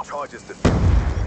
Charges defused.